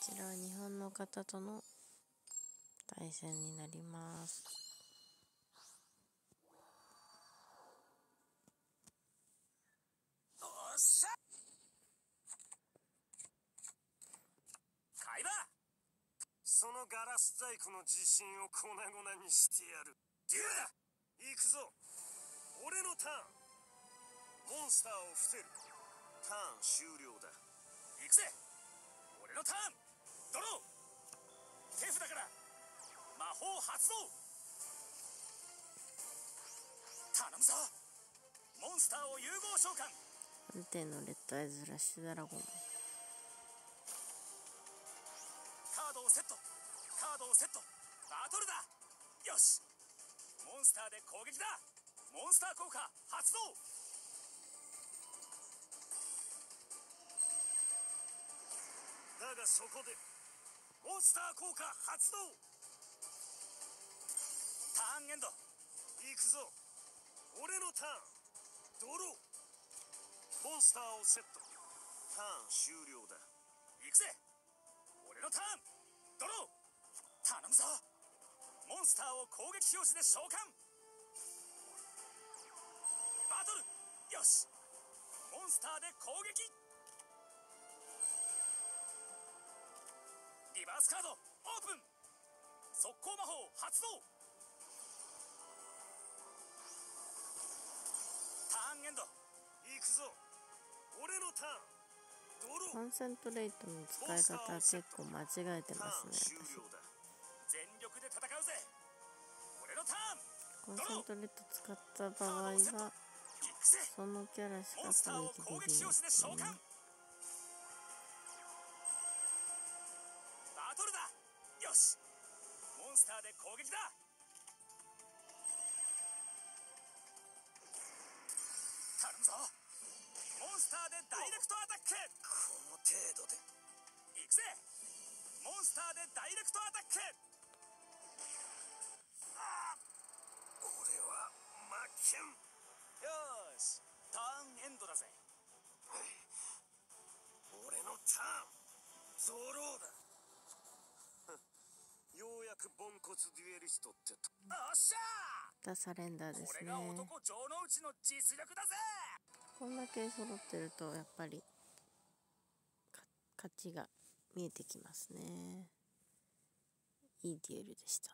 ちらは日本の方との対戦になります。おっしゃ！そのガラス細工の自信を粉々にしてやる。デュエだ行くぞ！俺のターン！モンスターを伏せる。ターン終了だ。行くぜ！俺のターン！ドロー。手札から。魔法発動。頼むぞ。モンスターを融合召喚。安定のレッドアイズラッシュドラゴンカードをセット。カードをセット。バトルだ。よし。モンスターで攻撃だ。モンスター効果発動がそこでモンスター効果発動。ターンエンド。行くぞ。俺のターン。ドロー。モンスターをセット。ターン終了だ。行くぜ。俺のターン。ドロー。頼むぞ。モンスターを攻撃表示で召喚。バトル。よし。モンスターで攻撃。スカードオープン。速攻魔法発動。ターンエンド。行くぞ。俺のターン。コンセントレートの使い方は結構間違えてますね。私全力で戦うぜ。俺のターン。コンセントレート使った場合はそのキャラしか攻撃できないーで攻撃だ。頼むぞ。モンスターでダイレクトアタック。この程度で。行くぜ。モンスターでダイレクトアタック。俺は負けん。よし。ターンエンドだぜ。俺のターン。ゾローだようやくポンコツデュエリストってと。おっしゃー！サレンダーですね。これが男城之内の実力だぜ！こんだけ揃ってるとやっぱり勝ちが見えてきますね。いいデュエルでした